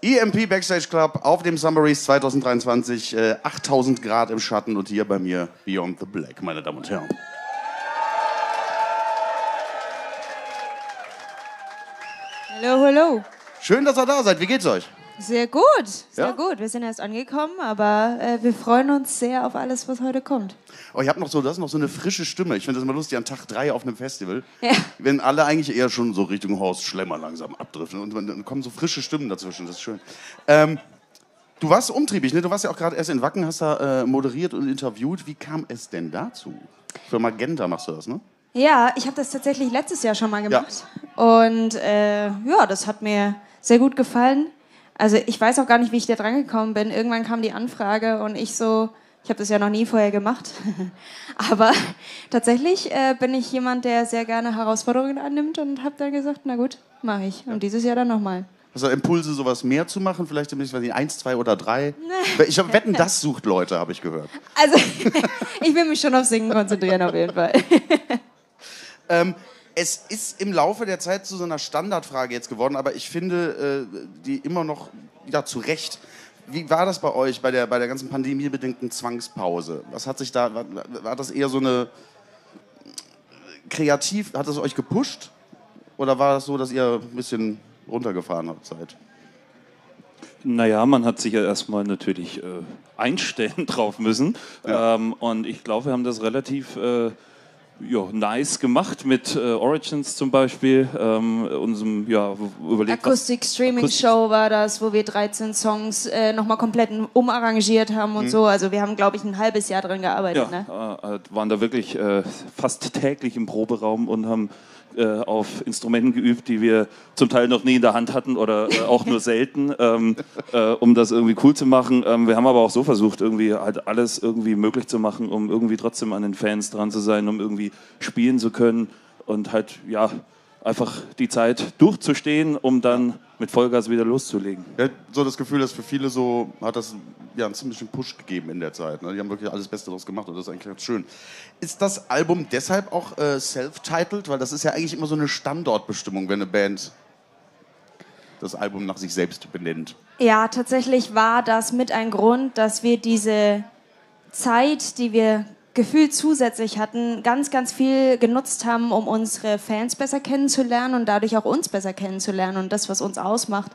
EMP Backstage Club auf dem Summer Race 2023, äh, 8000 Grad im Schatten und hier bei mir Beyond the Black, meine Damen und Herren. Hallo, hallo. Schön, dass ihr da seid. Wie geht's euch? Sehr gut, sehr Ja? gut. Wir sind erst angekommen, aber äh, wir freuen uns sehr auf alles, was heute kommt. Oh, ich habe noch so, das noch so eine frische Stimme. Ich finde das immer lustig an Tag 3 auf einem Festival. Ja. Wenn alle eigentlich eher schon so Richtung Horst Schlemmer langsam abdriften und dann kommen so frische Stimmen dazwischen. Das ist schön. Ähm, du warst umtriebig, ne? Du warst ja auch gerade erst in Wacken, hast da äh, moderiert und interviewt. Wie kam es denn dazu? Für Magenta machst du das, ne? Ja, ich habe das tatsächlich letztes Jahr schon mal gemacht. Und äh, ja, das hat mir sehr gut gefallen. Also ich weiß auch gar nicht, wie ich da dran gekommen bin. Irgendwann kam die Anfrage und ich so, ich habe das ja noch nie vorher gemacht. Aber tatsächlich äh, bin ich jemand, der sehr gerne Herausforderungen annimmt und habe dann gesagt, na gut, mache ich. Und dieses Jahr dann nochmal. Du Impulse, sowas mehr zu machen? Vielleicht demnächst, weiß ich, eins, zwei oder drei? Ich hab, wetten, das sucht Leute, habe ich gehört. Also ich will mich schon auf Singen konzentrieren auf jeden Fall. Ähm, es ist im Laufe der Zeit zu so einer Standardfrage jetzt geworden, aber ich finde äh, die immer noch ja, zu Recht. Wie war das bei euch bei der, bei der ganzen pandemiebedingten Zwangspause? Was hat sich da, war, war das eher so eine kreativ, hat das euch gepusht? Oder war das so, dass ihr ein bisschen runtergefahren habt seid? Naja, man hat sich ja erstmal natürlich äh, einstellen drauf müssen. Ja. Ähm, und ich glaube, wir haben das relativ äh, ja, nice gemacht mit äh, Origins zum Beispiel. Ähm, unserem, ja, überlegt, Akustik Streaming Show war das, wo wir 13 Songs äh, nochmal komplett umarrangiert haben und so. Also wir haben, glaube ich, ein halbes Jahr dran gearbeitet. Ja, Ne? äh, äh, waren da wirklich äh, fast täglich im Proberaum und haben äh, auf Instrumenten geübt, die wir zum Teil noch nie in der Hand hatten oder äh, auch nur selten, ähm, äh, um das irgendwie cool zu machen. Ähm, wir haben aber auch so versucht, irgendwie halt alles irgendwie möglich zu machen, um irgendwie trotzdem an den Fans dran zu sein, um irgendwie spielen zu können und halt, ja, einfach die Zeit durchzustehen, um dann mit Vollgas wieder loszulegen. Ja, so das Gefühl, dass für viele so hat das ja einen ziemlichen Push gegeben in der Zeit. Ne? Die haben wirklich alles Beste daraus gemacht und das ist eigentlich ganz schön. Ist das Album deshalb auch äh, self-titled? Weil das ist ja eigentlich immer so eine Standortbestimmung, wenn eine Band das Album nach sich selbst benennt. Ja, tatsächlich war das mit ein Grund, dass wir diese Zeit, die wir gefühlt zusätzlich hatten, ganz, ganz viel genutzt haben, um unsere Fans besser kennenzulernen und dadurch auch uns besser kennenzulernen und das, was uns ausmacht.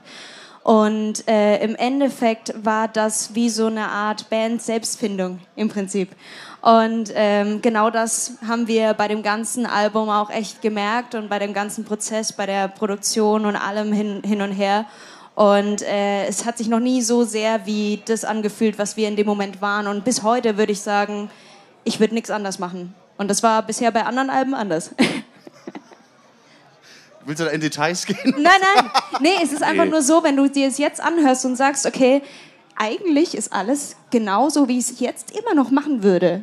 Und äh, im Endeffekt war das wie so eine Art Band-Selbstfindung im Prinzip. Und ähm, genau das haben wir bei dem ganzen Album auch echt gemerkt und bei dem ganzen Prozess, bei der Produktion und allem hin, hin und her. Und äh, es hat sich noch nie so sehr wie das angefühlt, was wir in dem Moment waren. Und bis heute würde ich sagen, ich würde nichts anders machen. Und das war bisher bei anderen Alben anders. Willst du da in Details gehen? nein, nein. Nee, es ist einfach Nee. nur so, wenn du dir es jetzt anhörst und sagst, okay, eigentlich ist alles genauso, wie ich es jetzt immer noch machen würde.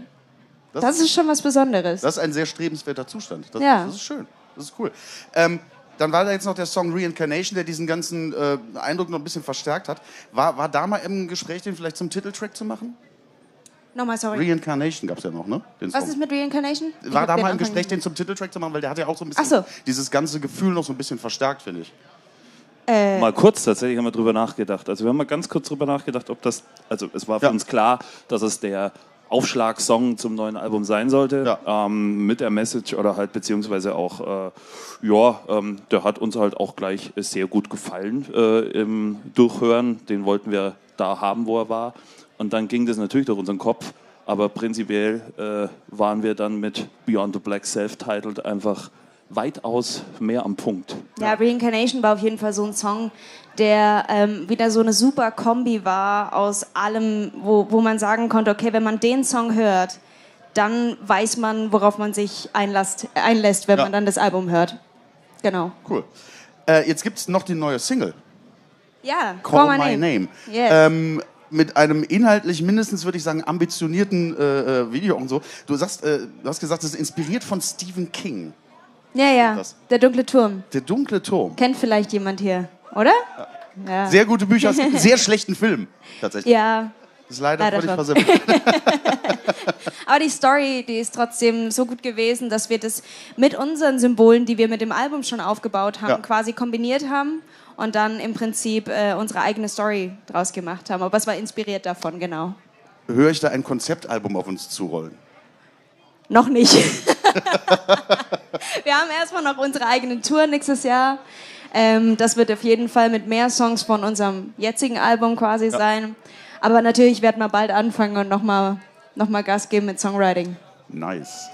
Das, ist schon was Besonderes. Das ist ein sehr strebenswerter Zustand. Das, Ja. das ist schön. Das ist cool. Ähm, dann war da jetzt noch der Song Reincarnation, der diesen ganzen äh, Eindruck noch ein bisschen verstärkt hat. War, war da mal im Gespräch, den vielleicht zum Titeltrack zu machen? Nochmal, sorry. Reincarnation gab es ja noch, ne? Den Was Song. ist mit Reincarnation? Ich War da mal im Gespräch, den zum Titeltrack zu machen, weil der hat ja auch so ein bisschen Ach so. dieses ganze Gefühl noch so ein bisschen verstärkt, finde ich. Mal kurz tatsächlich haben wir drüber nachgedacht. Also wir haben mal ganz kurz drüber nachgedacht, ob das, also es war für Ja. uns klar, dass es der Aufschlagsong zum neuen Album sein sollte, Ja. ähm, mit der Message oder halt beziehungsweise auch, äh, ja, ähm, der hat uns halt auch gleich sehr gut gefallen äh, im Durchhören. Den wollten wir da haben, wo er war. Und dann ging das natürlich durch unseren Kopf, aber prinzipiell äh, waren wir dann mit Beyond the Black Self-Titled einfach weitaus mehr am Punkt. Ja, Reincarnation war auf jeden Fall so ein Song, der ähm, wieder so eine super Kombi war aus allem, wo, wo man sagen konnte, okay, wenn man den Song hört, dann weiß man, worauf man sich einlasst, einlässt, wenn Ja. man dann das Album hört. Genau. Cool. Äh, jetzt gibt es noch die neue Single, Ja, Call, My, Name. Yes. Ähm, mit einem inhaltlich mindestens, würde ich sagen, ambitionierten äh, äh, Video und so. Du, sagst, äh, du hast gesagt, es ist inspiriert von Stephen King. Ja, ja, Das. der dunkle Turm. Der dunkle Turm. Kennt vielleicht jemand hier, oder? Ja. Sehr gute Bücher, sehr schlechten Film. Tatsächlich. ja, Das ist leider, Leider völlig versimpelt. Aber die Story, die ist trotzdem so gut gewesen, dass wir das mit unseren Symbolen, die wir mit dem Album schon aufgebaut haben, Ja. quasi kombiniert haben und dann im Prinzip äh, unsere eigene Story draus gemacht haben. Aber es war inspiriert davon, genau. Höre ich da ein Konzeptalbum auf uns zurollen? Noch nicht. Wir haben erstmal noch unsere eigene Tour nächstes Jahr. Ähm, das wird auf jeden Fall mit mehr Songs von unserem jetzigen Album quasi ja. sein. Aber natürlich werden wir bald anfangen und nochmal noch mal Gas geben mit Songwriting. Nice.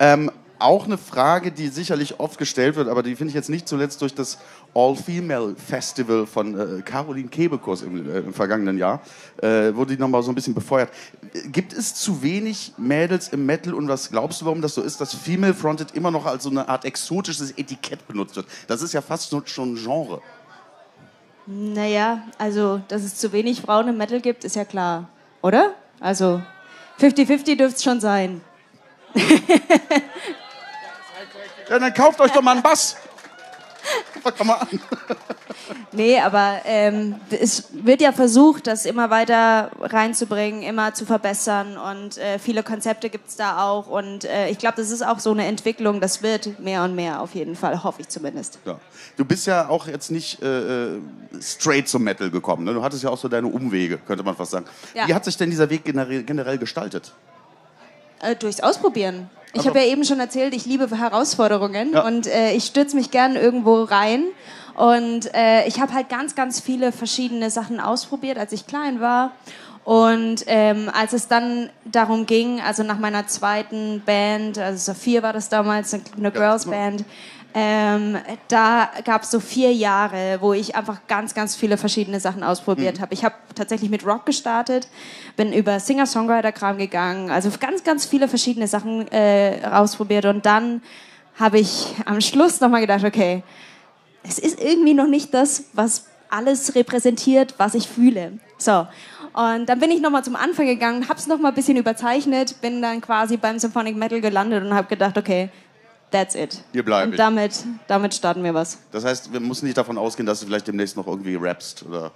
Ähm, auch eine Frage, die sicherlich oft gestellt wird, aber die finde ich jetzt nicht zuletzt durch das All-Female-Festival von äh, Caroline Kebekus im, äh, im, vergangenen Jahr, äh, wurde die nochmal so ein bisschen befeuert. Gibt es zu wenig Mädels im Metal und was glaubst du, warum das so ist, dass Female Fronted immer noch als so eine Art exotisches Etikett benutzt wird? Das ist ja fast schon ein Genre. Naja, also, dass es zu wenig Frauen im Metal gibt, ist ja klar, oder? Also, 50-50 dürfte es schon sein. ja, dann kauft euch doch mal einen Bass. Fang mal an. Nee, aber ähm, es wird ja versucht, das immer weiter reinzubringen, immer zu verbessern und äh, viele Konzepte gibt es da auch und äh, ich glaube, das ist auch so eine Entwicklung, das wird mehr und mehr auf jeden Fall, hoffe ich zumindest. Ja. Du bist ja auch jetzt nicht äh, äh straight zum Metal gekommen, ne? du hattest ja auch so deine Umwege, könnte man fast sagen. Ja. Wie hat sich denn dieser Weg generell gestaltet? Äh, durchs Ausprobieren. Ich also, habe ja eben schon erzählt, ich liebe Herausforderungen ja. und äh, ich stürze mich gern irgendwo rein. Und äh, ich habe halt ganz, ganz viele verschiedene Sachen ausprobiert, als ich klein war. Und ähm, als es dann darum ging, also nach meiner zweiten Band, also Sophia war das damals, eine Girls Band, ähm, da gab es so vier Jahre, wo ich einfach ganz, ganz viele verschiedene Sachen ausprobiert mhm. habe. Ich habe tatsächlich mit Rock gestartet, bin über Singer-Songwriter-Kram gegangen, also ganz, ganz viele verschiedene Sachen äh, ausprobiert und dann habe ich am Schluss nochmal gedacht, okay, es ist irgendwie noch nicht das, was alles repräsentiert, was ich fühle. So. Und dann bin ich nochmal zum Anfang gegangen, habe es nochmal ein bisschen überzeichnet, bin dann quasi beim Symphonic Metal gelandet und habe gedacht, okay, That's it. Hier bleiben. Und damit, damit starten wir was. Das heißt, wir müssen nicht davon ausgehen, dass du vielleicht demnächst noch irgendwie rappst, oder?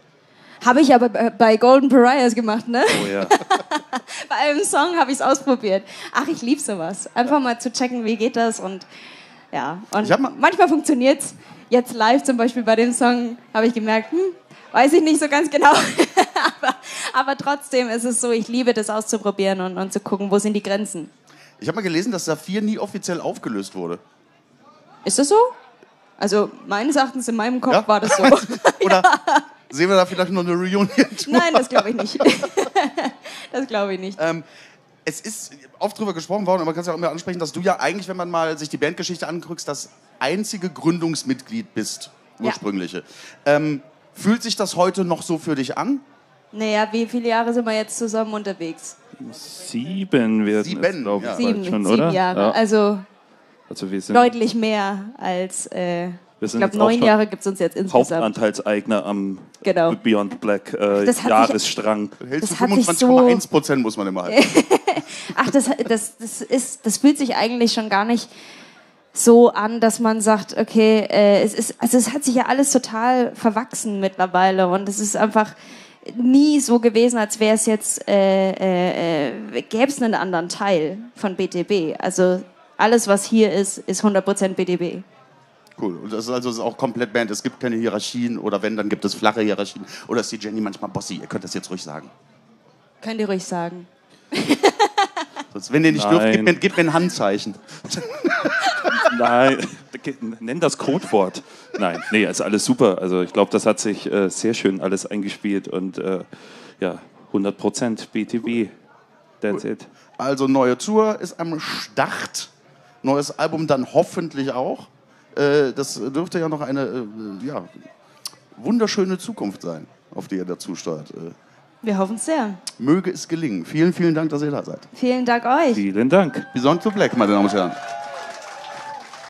Habe ich aber bei Golden Pariahs gemacht, ne? Oh ja. bei einem Song habe ich es ausprobiert. Ach, ich liebe sowas. Einfach mal zu checken, wie geht das und ja. Und manchmal funktioniert es. Jetzt live zum Beispiel bei dem Song habe ich gemerkt, hm, weiß ich nicht so ganz genau. aber, aber, trotzdem ist es so, ich liebe das auszuprobieren und, und zu gucken, wo sind die Grenzen. Ich habe mal gelesen, dass Saphir nie offiziell aufgelöst wurde. Ist das so? Also meines Erachtens in meinem Kopf ja? war das so. Oder sehen wir da vielleicht noch eine Reunion? Nein, das glaube ich nicht. das glaube ich nicht. Ähm, es ist oft darüber gesprochen worden, aber man kann es ja auch immer ansprechen, dass du ja eigentlich, wenn man mal sich die Bandgeschichte anguckt, das einzige Gründungsmitglied bist, ursprüngliche. Ja. Ähm, fühlt sich das heute noch so für dich an? Naja, wie viele Jahre sind wir jetzt zusammen unterwegs? Sieben werden Sieben, es, glaube ich, ja. sieben, schon, sieben oder? Jahre. Ja. Also, also wir sind deutlich mehr als. Äh, ich glaube, neun Jahre gibt es uns jetzt insgesamt. Hauptanteilseigner am genau. Beyond Black äh, Jahresstrang. Sich, hältst du 25,1 so Prozent, muss man immer halten. Ach, das, das, das, ist, das fühlt sich eigentlich schon gar nicht so an, dass man sagt, okay, äh, es ist, also es hat sich ja alles total verwachsen mittlerweile und es ist einfach nie so gewesen, als wäre es jetzt, äh, äh, gäbe es einen anderen Teil von BTB. Also alles, was hier ist, ist 100% BTB. Cool. Und das ist also auch komplett Band. Es gibt keine Hierarchien oder wenn, dann gibt es flache Hierarchien. Oder ist die Jenny manchmal bossy? Ihr könnt das jetzt ruhig sagen. Könnt ihr ruhig sagen. Sonst, wenn ihr nicht Nein. dürft, gebt mir, gebt mir ein Handzeichen. Nein, nenn das Codewort. Nein, nee, ist alles super. Also ich glaube, das hat sich äh, sehr schön alles eingespielt und äh, ja, 100% BTB. That's it. Also neue Tour ist am Start. Neues Album dann hoffentlich auch. Äh, das dürfte ja noch eine äh, ja, wunderschöne Zukunft sein, auf die ihr dazu steuert. Äh, wir hoffen es sehr. Möge es gelingen. Vielen, vielen Dank, dass ihr da seid. Vielen Dank euch. Vielen Dank. Beyond to Black, meine Damen und Herren.